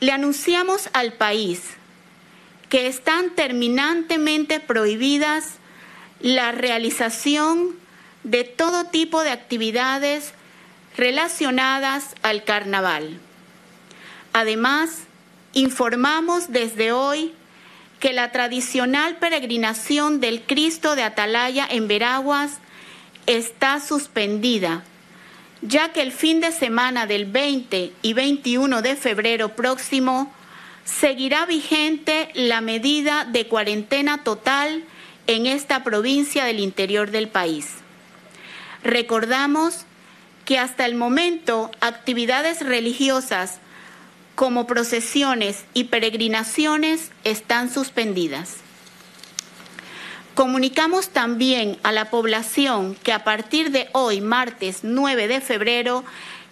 Le anunciamos al país que están terminantemente prohibidas la realización de todo tipo de actividades relacionadas al carnaval. Además, informamos desde hoy que la tradicional peregrinación del Cristo de Atalaya en Veraguas está suspendida, ya que el fin de semana del 20 y 21 de febrero próximo seguirá vigente la medida de cuarentena total en esta provincia del interior del país. Recordamos que hasta el momento actividades religiosas como procesiones y peregrinaciones están suspendidas. Comunicamos también a la población que a partir de hoy, martes 9 de febrero,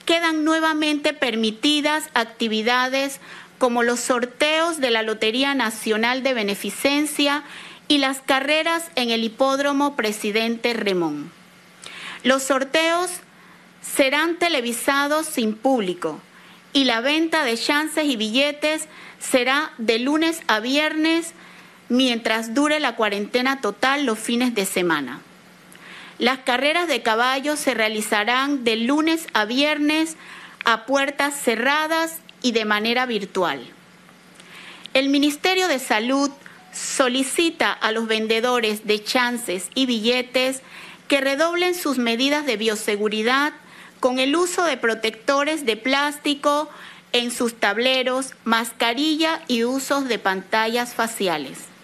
quedan nuevamente permitidas actividades como los sorteos de la Lotería Nacional de Beneficencia y las carreras en el hipódromo Presidente Remón. Los sorteos serán televisados sin público y la venta de chances y billetes será de lunes a viernes mientras dure la cuarentena total los fines de semana. Las carreras de caballos se realizarán de lunes a viernes a puertas cerradas y de manera virtual. El Ministerio de Salud solicita a los vendedores de chances y billetes que redoblen sus medidas de bioseguridad con el uso de protectores de plástico en sus tableros, mascarilla y usos de pantallas faciales.